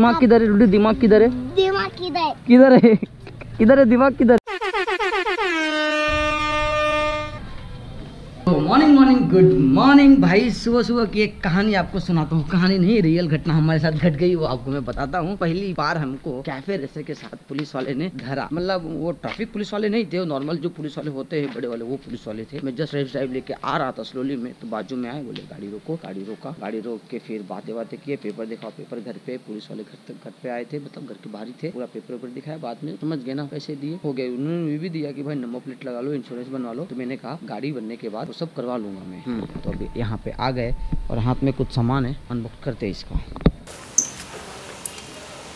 दिमाग किधर है टूटी दिमाग किधर है दिमाग किधर किधर है किधर है दिमाग किधर मॉर्निंग मॉर्निंग गुड मॉर्निंग भाई। सुबह सुबह की एक कहानी आपको सुनाता हूँ। कहानी नहीं रियल घटना हमारे साथ घट गई, वो आपको मैं बताता हूँ। पहली बार हमको कैफ़े रेसर के साथ पुलिस वाले ने धरा मतलब वो ट्रैफ़िक पुलिस वाले नहीं थे नॉर्मल जो पुलिस वाले होते हैं, बड़े वाले, वो पुलिस वाले थे। मैं जस्ट रेस ड्राइव लेके आ रहा था स्लोली में तो बाजू में आए, बोले, गाड़ी रोको, गाड़ी रोका। गाड़ी रोक के फिर बातें बातें किए पेपर दिखाओ पेपर घर पे, पुलिस वाले घर तक, घर पे आए थे मतलब घर के बाहर ही थे। पूरा पेपर वेपर दिखाया बाद में, समझ गए ना, पैसे दिए? हो गए। उन्होंने भी दिया कि, भाई नंबर प्लेट लगा लो इंश्योरेंस बनवा लो। तो मैंने कहा, गाड़ी बनने के बाद सब करवा लूँगा मैं। तो अभी यहाँ पे आ गए और हाथ में कुछ सामान है। अनबॉक्स करते हैं इसको।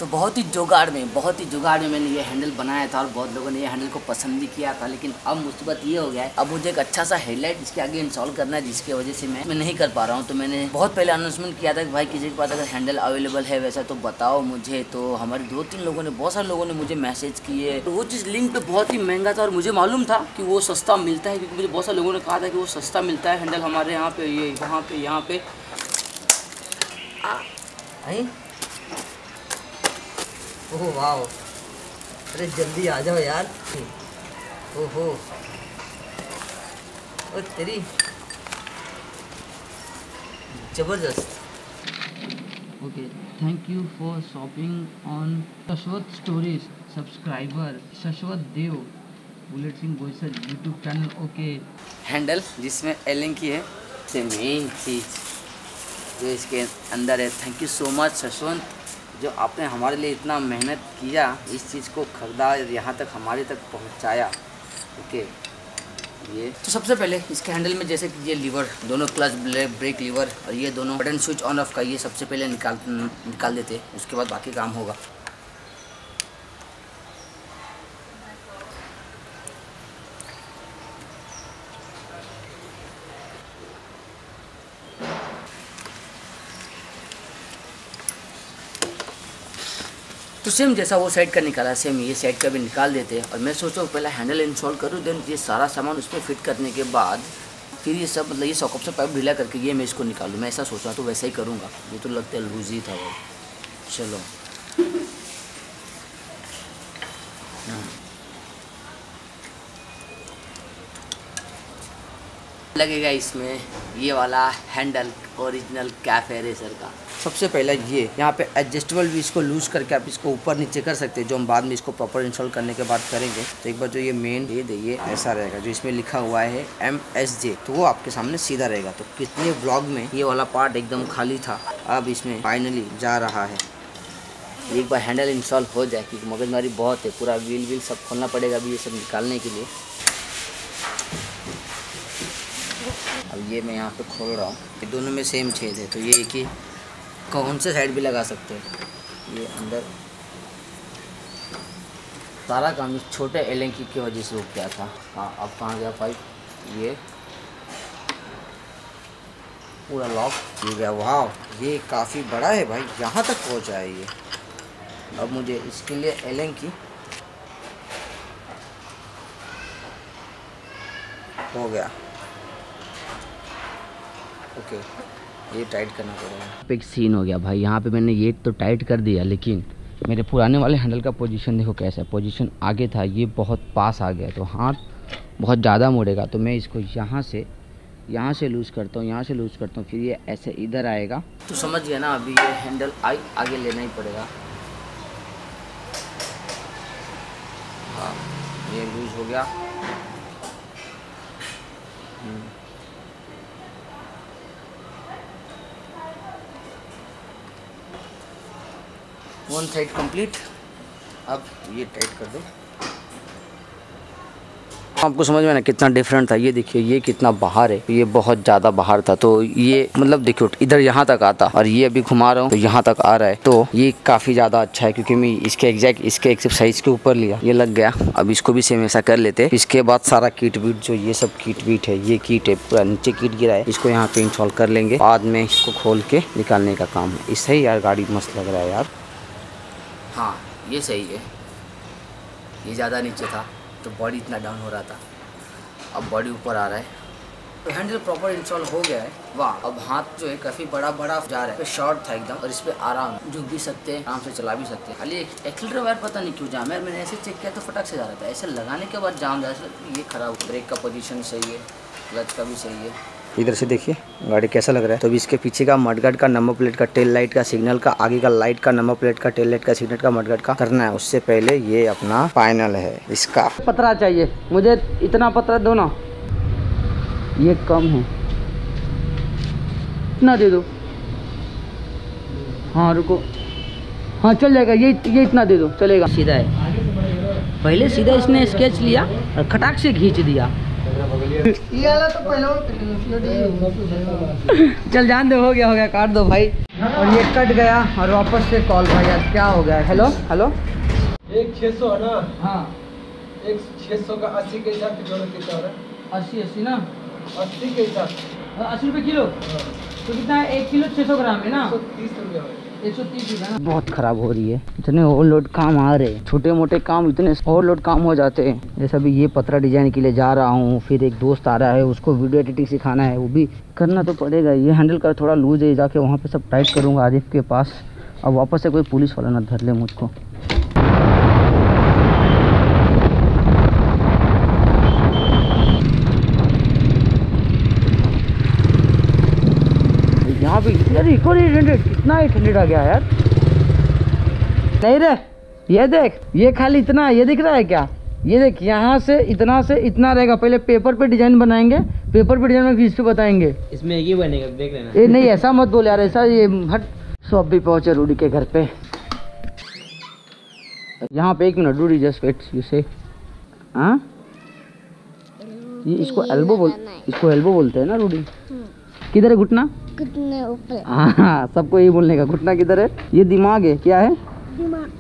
तो बहुत ही जुगाड़ में, बहुत ही जुगाड़ में मैंने ये हैंडल बनाया था और बहुत लोगों ने ये हैंडल को पसंद भी किया था, लेकिन अब मुसीबत ये हो गया है, अब मुझे एक अच्छा सा हेडलाइट इसके आगे इंस्टॉल करना है, जिसकी वजह से मैं नहीं कर पा रहा हूँ। तो मैंने बहुत पहले अनाउंसमेंट किया था कि भाई किसी के पास अगर हैंडल अवेलेबल है वैसा तो बताओ मुझे। तो हमारे दो तीन लोगों ने, बहुत सारे लोगों ने मुझे मैसेज किए। तो वो चीज़ लिंक पे बहुत ही महँगा था और मुझे मालूम था कि वो सस्ता मिलता है, क्योंकि मुझे बहुत सारे लोगों ने कहा था कि वो सस्ता मिलता है हैंडल हमारे यहाँ पे, ये वहाँ पे, यहाँ पे। आई ओह वाह अरे जल्दी आ जाओ यार। ओहो। ओ तेरी। ज़बरदस्त। Okay thank you for shopping on Shashwat stories subscriber Shashwat Dev bullet Singh Boisar YouTube channel okay handle जिसमें एलिंग की है। से मेन चीज़ जो इसके अंदर है। Thank you so much Shashwant जो आपने हमारे लिए इतना मेहनत किया, इस चीज़ को खरीदा यहाँ तक, हमारे तक पहुँचाया। ओके, ये। तो सबसे पहले इसके हैंडल में जैसे कि ये लीवर, दोनों क्लच ब्रेक लीवर और ये दोनों बटन स्विच ऑन ऑफ़ का ये सबसे पहले निकाल निकाल देते उसके बाद बाकी काम होगा। तो सेम जैसा वो साइड का निकाला सेम ये साइड का भी निकाल देते हैं। और मैं सोच रहा हूँ, पहले हैंडल इंस्टॉल करूँ देन ये सारा सामान उसमें फिट करने के बाद फिर ये सब मतलब ये सॉकअप से पाइप ढीला करके ये मैं इसको निकालूँ मैं ऐसा सोच रहा तो वैसा ही करूँगा। ये तो लगता है लूज ही था वो। चलो। लगेगा इसमें ये वाला हैंडल, ओरिजिनल कैफ़े रेसर का। सबसे पहले ये, यहाँ पे एडजस्टेबल भी इसको लूज करके आप इसको ऊपर नीचे कर सकते हैं, जो हम बाद में इसको प्रॉपर इंस्टॉल करने के बाद करेंगे। तो एक बार जो ये मेन ये देखिए, ऐसा रहेगा, जो इसमें लिखा हुआ है एम एस जे तो वो आपके सामने सीधा रहेगा। तो कितने ब्लॉग में ये वाला पार्ट एकदम खाली था, अब इसमें फाइनली जा रहा है। एक बार हैंडल इंस्टॉल हो जाए, क्योंकि मगजमारी बहुत है, पूरा व्हील व्हील सब खोलना पड़ेगा अभी ये सब निकालने के लिए। अब ये मैं यहाँ पे खोल रहा हूँ। ये दोनों में सेम छेद है तो ये एक ही कौन से साइड भी लगा सकते हैं? ये अंदर। सारा काम इस छोटे एलेंकी की वजह से रुक गया था। हाँ अब कहाँ गया पाइप ये। पूरा लॉक ये गया। वाह ये काफ़ी बड़ा है भाई। यहाँ तक पहुँचा है ये। अब मुझे इसके लिए एलेंकी हो गया। ओके, ये टाइट करना पड़ेगा एक सीन हो गया भाई, यहाँ पे मैंने ये तो टाइट कर दिया, लेकिन मेरे पुराने वाले हैंडल का पोजीशन देखो कैसा है। पोजीशन आगे था, ये बहुत पास आ गया तो हाथ बहुत ज़्यादा मुड़ेगा तो मैं इसको यहाँ से यहाँ से लूज़ करता हूँ, यहाँ से लूज़ करता हूँ, फिर ये ऐसे इधर आएगा। तो समझ गया ना, अभी ये हैंडल आई आगे लेना ही पड़ेगा। हाँ ये लूज़ हो गया। वन साइड कंप्लीट अब ये टाइट कर दो। आपको समझ में ना कितना डिफरेंट था? ये देखिए, ये कितना बाहर है। ये बहुत ज़्यादा बाहर था। तो ये मतलब देखियो इधर यहाँ तक आता और ये अभी घुमा रहा हूँ तो यहाँ तक आ रहा है। तो ये काफ़ी ज़्यादा अच्छा है, क्योंकि मैं इसके एग्जैक्ट इसके एक साइज़ के ऊपर लिया। ये लग गया। अब इसको भी सेम ऐसा कर लेते। इसके बाद सारा किट बीट जो ये सब किट बीट है, ये किट है, पूरा नीचे किट गिरा है। इसको यहाँ पे इंस्टॉल कर लेंगे। बाद में इसको खोल के निकालने का काम है। इससे यार गाड़ी मस्त लग रहा है यार। हाँ ये सही है। ये ज़्यादा नीचे था तो बॉडी इतना डाउन हो रहा था। अब बॉडी ऊपर आ रहा है। तो हैंडल प्रॉपर इंस्टॉल हो गया है। वाह, अब हाथ जो है काफ़ी बड़ा बड़ा जा रहा है। शॉर्ट था एकदम, और इस पर आराम झुक भी सकते हैं, आराम से चला भी सकते हैं। खाली एक एक्सीटर वायर पता नहीं क्यों जाम है, मैंने ऐसे चेक किया तो फटक से जा रहा था। ऐसे लगाने के बाद जाम जा रहा ये खराब ब्रेक का पोजीशन सही है क्लच का भी सही है। इधर से देखिए गाड़ी कैसा लग रहा है। तो अभी इसके पीछे का मडगार्ड का नंबर प्लेट का टेल लाइट का सिग्नल का आगे का लाइट का नंबर प्लेट का टेल लाइट का सिग्नल का मडगार्ड का करना है। उससे पहले ये अपना फाइनल है इसका। पतरा चाहिए। मुझे इतना पतरा दो ना। ये कम है। इतना दे दो। हाँ रुको। हाँ चल जाएगा। ये ये इतना दे दो। चलेगा। सीधा है। पहले सीधा इसने स्केच लिया और खटाक से खींच दिया। चल जान दो हो गया हो गया काट दो भाई। और ये कट गया और वापस से कॉल भाई आज क्या हो गया? हेलो हेलो एक छः सौ है ना? हाँ। एक छः सौ का अस्सी के हिसाब से जोड़ो कितना है अस्सी अस्सी ना? अस्सी के हिसाब से। अस्सी रुपये किलो? तो कितना है? एक किलो छः सौ ग्राम है ना? तीस रुपया बहुत खराब हो रही है। इतने ओवरलोड काम आ रहे हैं। छोटे मोटे काम इतने ओवरलोड काम हो जाते हैं। जैसे अभी ये पत्रा डिज़ाइन के लिए जा रहा हूँ, फिर एक दोस्त आ रहा है, उसको वीडियो एडिटिंग सिखाना है, वो भी करना तो पड़ेगा ये हैंडल कर थोड़ा लूज है, जाके वहाँ पे सब टाइट करूँगा आरिफ के पास। अब वापस से कोई पुलिस वाला ना धर ले मुझको यहाँ पे यार इको एट हंड्रेड कितना एट हंड्रेड आ गया यार। नहीं रे ये देख ये खाली इतना ये दिख रहा है क्या? ये देख यहाँ से इतना से इतना रहेगा। पहले पेपर पे डिज़ाइन बनाएँगे पेपर पे डिज़ाइन में इस पे बताएँगे। इसमें एक ही बनेगा देख लेना। ये नहीं ऐसा मत बोल यार ऐसा ये हट। सो अब भी पहुँचे रूडी के घर पे। यहाँ पे एक minute Rudy just wait you से हाँ? ये इसको एल्बो बोल इसको एल्बो बोलते हैं ना रूडी? किधर है घुटना? कितने ऊपर। हाँ सबको यही बोलने का घुटना किधर है? ये दिमाग है क्या है? दिमाग।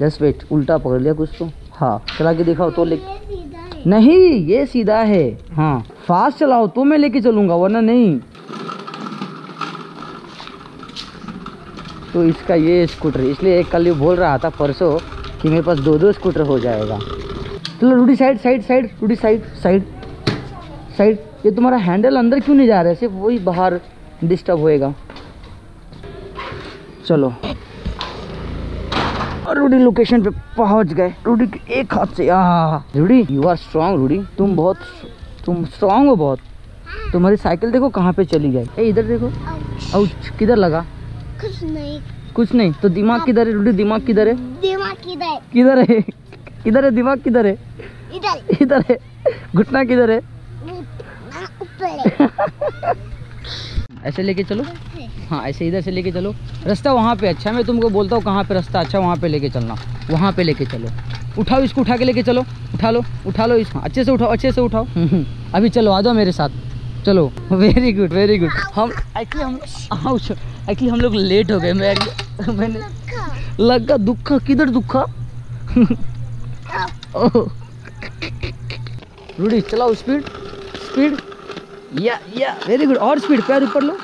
जस्ट वेट उल्टा पकड़ लिया कुछ तो। हाँ चला के दिखाओ तो ले ये सीधा है। नहीं ये सीधा है। हाँ फास्ट चलाओ तो मैं लेके चलूँगा वरना नहीं। तो इसका ये स्कूटर इसलिए एक कल ये बोल रहा था परसों कि मेरे पास दो दो स्कूटर हो जाएगा। चलो Rudy side side side Rudy side side side ये तुम्हारा हैंडल अंदर क्यों नहीं जा रहा है? सिर्फ़ वही बाहर डिस्टर्ब होएगा। चलो। और रूडी लोकेशन पे पहुँच गए। रूडी के एक हाथ से आ Rudy you are strong Rudy. तुम बहुत तुम स्ट्रांग हो बहुत। तुम्हारी साइकिल देखो कहाँ पे चली गई। ए इधर देखो। आउच किधर लगा? कुछ नहीं। कुछ नहीं तो दिमाग किधर है? रूडी दिमाग किधर है? दिमाग किधर किधर है? किधर है? दिमाग किधर है? इधर। इधर है। घुटना किधर है? हाँ, है। ऐसे लेके चलो। हाँ ऐसे इधर से लेके चलो। रास्ता वहाँ पे अच्छा है मैं तुमको बोलता हूँ कहाँ पे रास्ता अच्छा वहाँ पे लेके चलना। वहाँ पे लेके चलो। उठाओ इसको उठा के लेके चलो। उठा लो उठा लो इसको। अच्छे से उठाओ अच्छे से उठाओ। अभी चलो आ जाओ मेरे साथ। चलो। वेरी गुड वेरी गुड हम एक्चुअली हम एक्चुअली हम लोग लेट हो गए। मैं मैंने लगा दुखा। किधर दुखा? ओह। रूडी चलाओ स्पीड स्पीड या या। वेरी गुड और स्पीड पैर ऊपर लो।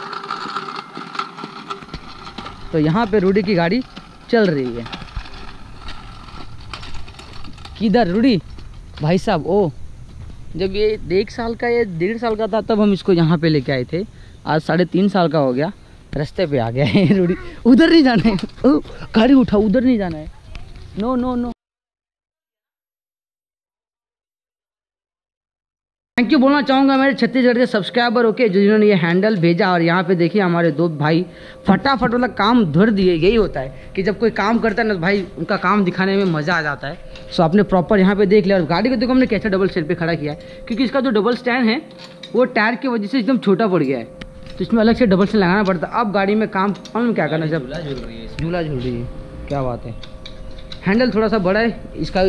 तो यहाँ पे रूडी की गाड़ी चल रही है। किधर, रूडी? भाई साहब, ओ। जब ये एक साल का, या डेढ़ साल का था, तब हम इसको यहाँ पे लेके आए थे। आज साढ़े तीन साल का हो गया। रास्ते पे आ गया है रूडी। उधर नहीं जाना है। गाड़ी उठाओ, उधर नहीं जाना है। नो नो नो यू बोलना चाहूँगा मेरे छत्तीसगढ़ के सब्सक्राइबर ओके जो जिन्होंने ये हैंडल भेजा और यहाँ पे देखिए हमारे दो भाई फटाफट मतलब काम धर दिए यही होता है कि जब कोई काम करता है ना तो भाई उनका काम दिखाने में मज़ा आ जाता है। सो आपने प्रॉपर यहाँ पे देख लिया और गाड़ी को देखो हमने कैसे डबल स्टैंड पर खड़ा किया है। क्योंकि इसका जो डबल स्टैंड है वो टायर की वजह से एकदम छोटा पड़ गया है। तो इसमें अलग से डबल स्टैंड लगाना पड़ता है। अब गाड़ी में काम हम क्या करना जब झूला झूल रही है क्या बात है। हैंडल थोड़ा सा बड़ा है इसका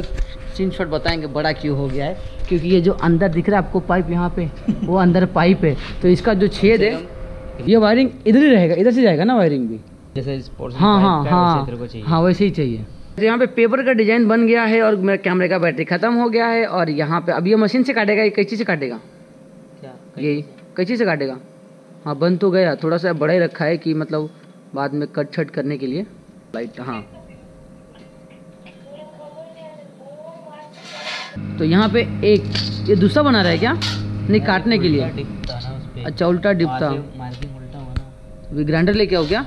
सीन शॉट बताएँगे बड़ा क्यों हो गया है। क्योंकि ये जो अंदर दिख रहा है आपको पाइप यहाँ पे वो अंदर पाइप है। तो इसका जो छेद है ये वायरिंग इधर ही रहेगा इधर से जाएगा ना वायरिंग भी? जैसे हाँ हाँ हाँ। हाँ वैसे ही चाहिए। तो यहाँ पे पेपर का डिज़ाइन बन गया है और मेरा कैमरे का बैटरी खत्म हो गया है और यहाँ पे अब ये मशीन से काटेगा ये कैची से काटेगा? क्या? यही कैची से? काटेगा। हाँ बन तो गया थोड़ा सा बड़ा ही रखा है कि मतलब बाद में कट छट करने के लिए। लाइट हाँ। तो यहाँ पे एक ये दूसरा बना रहा है क्या? नहीं काटने के लिए। अच्छा उल्टा डिप था। मार्किंग उल्टा हुआ ना। अभी ग्राइंडर लेके आओ क्या?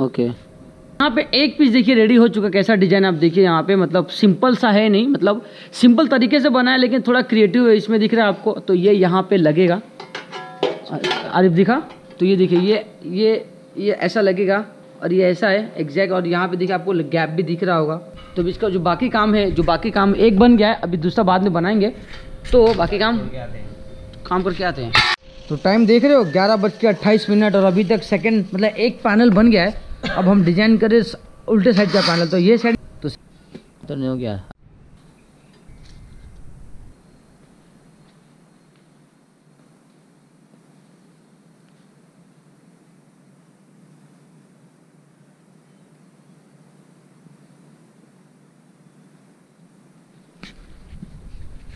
ओके। यहाँ पे एक पीस देखिए रेडी हो चुका कैसा डिज़ाइन आप देखिए यहाँ पे मतलब सिंपल सा है नहीं मतलब सिंपल तरीके से बना है लेकिन थोड़ा क्रिएटिव है इसमें दिख रहा है आपको। तो ये यहाँ पे लगेगा। आरिफ दिखा। तो ये देखिए ये ये ये ऐसा लगेगा और ये ऐसा है एग्जैक्ट और यहाँ पे देखिए आपको गैप भी दिख रहा होगा। तो अभी इसका जो बाकी काम है जो बाकी काम एक बन गया है अभी दूसरा बाद में बनाएँगे। तो बाकी काम काम करके आते हैं। तो टाइम देख रहे हो ग्यारह बज के अट्ठाईस मिनट और अभी तक सेकेंड मतलब एक पैनल बन गया है। अब हम डिज़ाइन करें उल्टे साइड का पैनल तो ये साइड तो तो नहीं हो गया।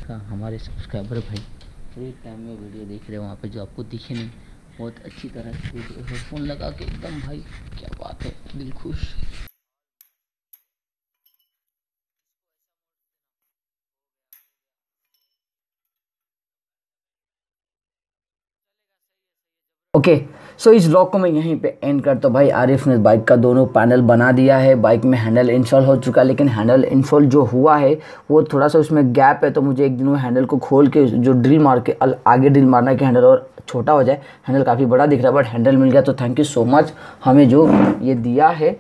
हाँ हमारे सब्सक्राइबर भाई। फ्री टाइम में वीडियो देख रहे हैं वहाँ पे जो आपको दिखे नहीं। बहुत अच्छी तरह से हेडफोन लगा के एकदम भाई, क्या बात है, दिल खुश। ओके सो इस ब्लॉग को मैं यहीं पे एंड करता हूँ। भाई, आरिफ ने बाइक का दोनों पैनल बना दिया है। बाइक में हैंडल इंस्टॉल हो चुका है, लेकिन हैंडल इंस्टॉल जो हुआ है, वो थोड़ा सा उसमें गैप है तो मुझे एक दिन वो हैंडल को खोल के, जो ड्रिल मार के आगे ड्रिल मारना है कि हैंडल और छोटा हो जाए। हैंडल काफ़ी बड़ा दिख रहा है बट हैंडल मिल गया तो थैंक यू सो मच हमें जो ये दिया है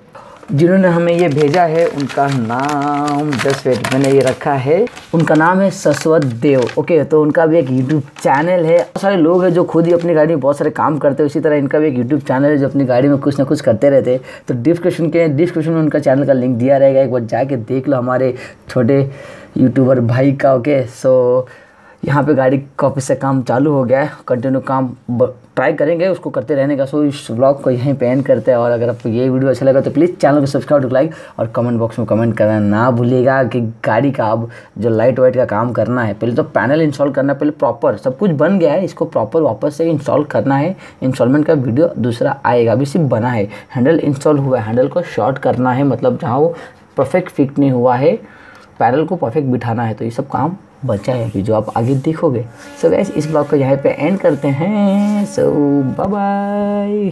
जिन्होंने हमें ये भेजा है, उनका नाम जस्ट वेट मैंने ये रखा है। उनका नाम है सस्वत देव, ओके? तो उनका भी एक यूट्यूब चैनल है। बहुत सारे लोग हैं जो खुद ही अपनी गाड़ी में बहुत सारे काम करते हैं। उसी तरह इनका भी एक यूट्यूब चैनल है जो अपनी गाड़ी में कुछ ना कुछ करते रहते हैं। तो डिस्क्रिप्शन के डिस्क्रिप्शन में उनका चैनल का लिंक दिया रहेगा। एक बार जाके देख लो हमारे छोटे यूट्यूबर भाई का, ओके? सो यहाँ पे गाड़ी कॉपी से काम चालू हो गया है। कंटिन्यू काम ट्राई करेंगे, उसको करते रहने का। सो इस ब्लॉग को यहीं पे एंड करते हैं। और अगर आपको ये वीडियो अच्छा लगा तो प्लीज़ चैनल को सब्सक्राइब टू लाइक और कमेंट बॉक्स में कमेंट करना ना भूलिएगा कि गाड़ी का अब जो लाइट वाइट का काम करना है, पहले तो पैनल इंस्टॉल करना, पहले प्रॉपर सब कुछ बन गया है। इसको प्रॉपर वापस से इंस्टॉल करना है। इंस्टॉलमेंट का वीडियो दूसरा आएगा, अभी सिर्फ़ बना है। हैंडल इंस्टॉल हुआ है। हैंडल को शॉर्ट करना है मतलब जहाँ वो परफेक्ट फिट नहीं हुआ है पैनल को परफेक्ट बिठाना है तो ये सब काम बचा है अभी जो आप आगे देखोगे। सो so, इस ब्लॉग को यहाँ पे एंड करते हैं। सो बाय